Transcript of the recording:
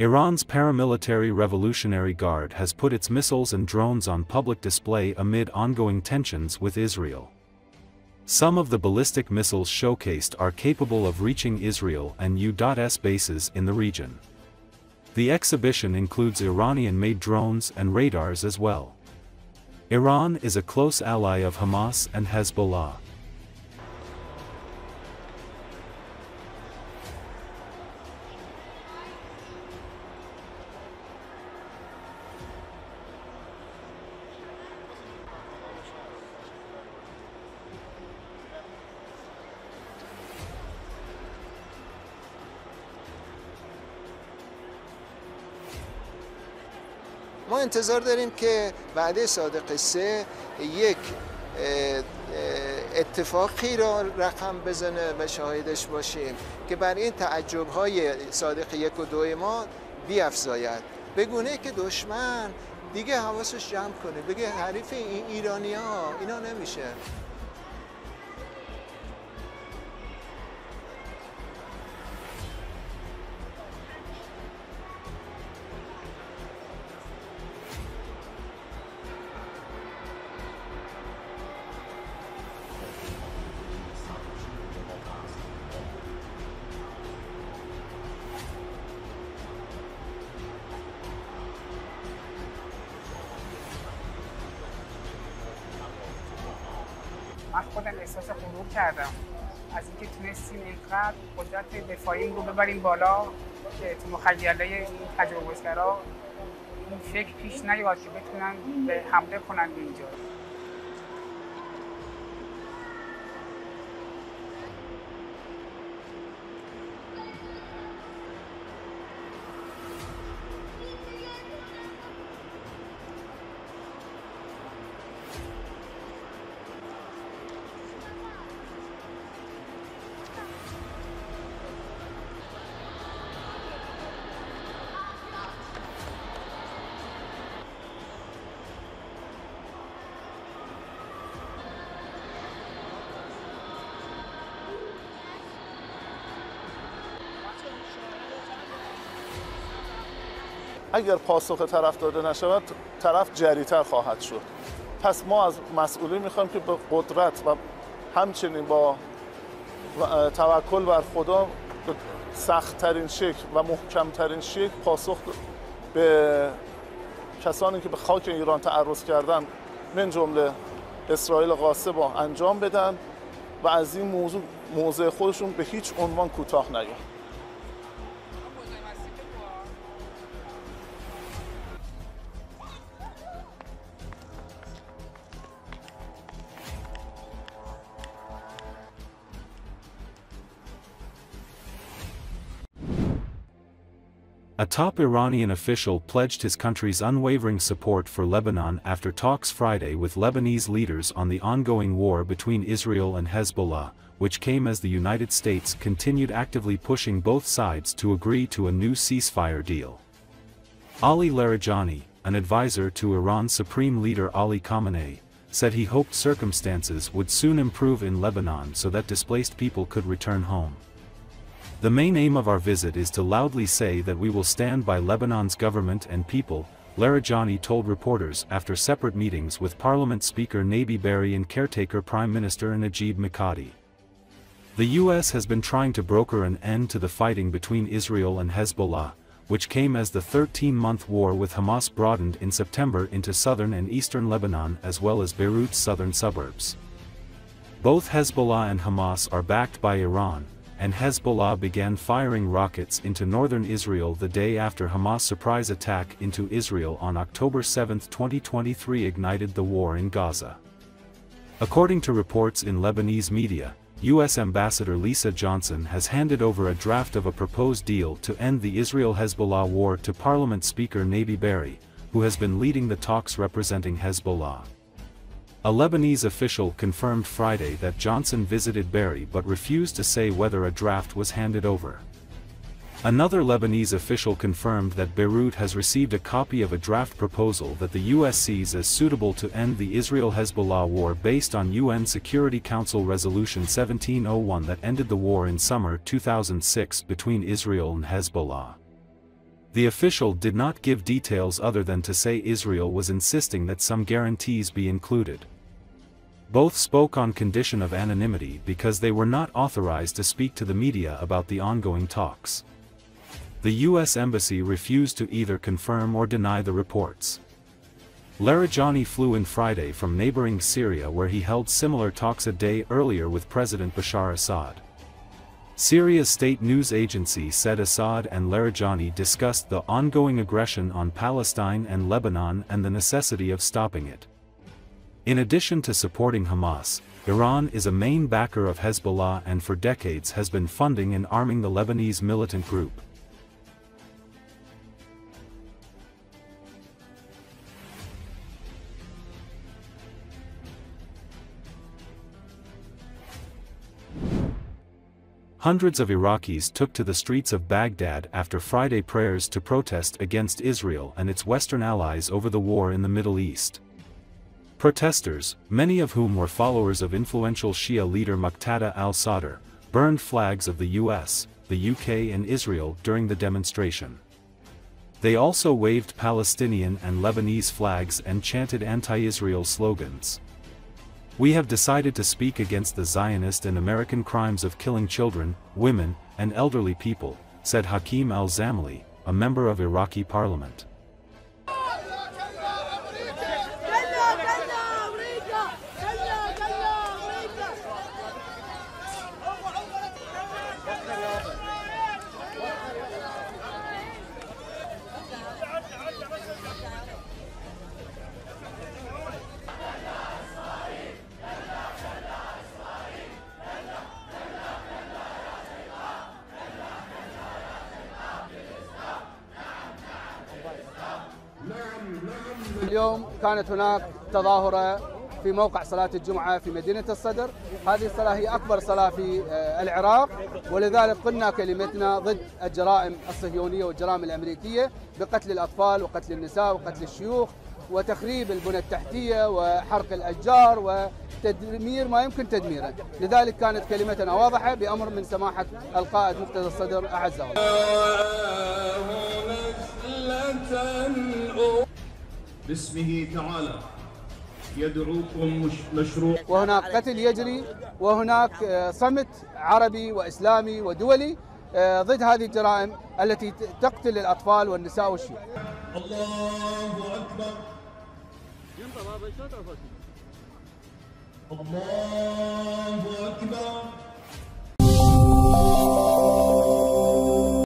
Iran's paramilitary Revolutionary Guard has put its missiles and drones on public display amid ongoing tensions with Israel. Some of the ballistic missiles showcased are capable of reaching Israel and U.S. bases in the region. The exhibition includes Iranian-made drones and radars as well. Iran is a close ally of Hamas and Hezbollah. ما انتظار داریم که وعده صادق سه یک اتفاقی را رقم بزنه و شاهدش باشیم که بر این تعجب های صادق یک و دوی ما بیافزاید. بگونه که دشمن دیگه حواسش جمع کنه. بگه حریف این ایرانی ها اینا نمیشه. من خودم احساس غرور کردم. از اینکه تونستیم اینقدر قدرت دفاعی رو ببریم بالا که تو مخیله این تجاوزگرا این فکر پیش نیاد که بتونن به حمله کنن اینجا. اگر پاسخ طرف داده نشود طرف جریتر خواهد شد. پس ما از مسئولین می‌خوایم که به قدرت و همچنین با توکل بر خدا به سختترین شکل و محکمترین شکل پاسخ به کسانی که به خاک ایران تعرض کردن من جمله اسرائیل غاصب انجام بدن و از این موضوع موضع خودشون به هیچ عنوان کوتاه نیاد A top Iranian official pledged his country's unwavering support for Lebanon after talks Friday with Lebanese leaders on the ongoing war between Israel and Hezbollah, which came as the United States continued actively pushing both sides to agree to a new ceasefire deal. Ali Larijani, an advisor to Iran's Supreme Leader Ali Khamenei, said he hoped circumstances would soon improve in Lebanon so that displaced people could return home. The main aim of our visit is to loudly say that we will stand by Lebanon's government and people, Larijani told reporters after separate meetings with Parliament Speaker Nabi Berri and caretaker Prime Minister Najib Mikati. The U.S. has been trying to broker an end to the fighting between Israel and Hezbollah, which came as the 13-month war with Hamas broadened in September into southern and eastern Lebanon as well as Beirut's southern suburbs. Both Hezbollah and Hamas are backed by Iran, and Hezbollah began firing rockets into northern Israel the day after Hamas' surprise attack into Israel on October 7, 2023 ignited the war in Gaza. According to reports in Lebanese media, U.S. Ambassador Lisa Johnson has handed over a draft of a proposed deal to end the Israel-Hezbollah war to Parliament Speaker Nabi Berri, who has been leading the talks representing Hezbollah. A Lebanese official confirmed Friday that Johnson visited Berri but refused to say whether a draft was handed over. Another Lebanese official confirmed that Beirut has received a copy of a draft proposal that the U.S. sees as suitable to end the Israel-Hezbollah war based on UN Security Council Resolution 1701 that ended the war in summer 2006 between Israel and Hezbollah. The official did not give details other than to say Israel was insisting that some guarantees be included. Both spoke on condition of anonymity because they were not authorized to speak to the media about the ongoing talks. The U.S. Embassy refused to either confirm or deny the reports. Larijani flew in Friday from neighboring Syria where he held similar talks a day earlier with President Bashar Assad. Syria's state news agency said Assad and Larijani discussed the ongoing aggression on Palestine and Lebanon and the necessity of stopping it. In addition to supporting Hamas, Iran is a main backer of Hezbollah and for decades has been funding and arming the Lebanese militant group. Hundreds of Iraqis took to the streets of Baghdad after Friday prayers to protest against Israel and its Western allies over the war in the Middle East. Protesters, many of whom were followers of influential Shia leader Muqtada al-Sadr, burned flags of the US, the UK and Israel during the demonstration. They also waved Palestinian and Lebanese flags and chanted anti-Israel slogans. We have decided to speak against the Zionist and American crimes of killing children, women, and elderly people, said Hakim al-Zamali, a member of Iraqi parliament. اليوم كانت هناك تظاهرة في موقع صلاة الجمعة في مدينة الصدر هذه الصلاة هي أكبر صلاة في العراق ولذلك قلنا كلمتنا ضد الجرائم الصهيونية والجرائم الأمريكية بقتل الأطفال وقتل النساء وقتل الشيوخ وتخريب البنى التحتية وحرق الأشجار وتدمير ما يمكن تدميره لذلك كانت كلمتنا واضحة بأمر من سماحة القائد مقتدى الصدر أعزه الله باسمه تعالى. يدعوكم مشروع. وهناك قتل يجري وهناك آه، صمت عربي وإسلامي ودولي آه، ضد هذه الجرائم التي تقتل الأطفال والنساء والشيوخ الله أكبر. الله أكبر.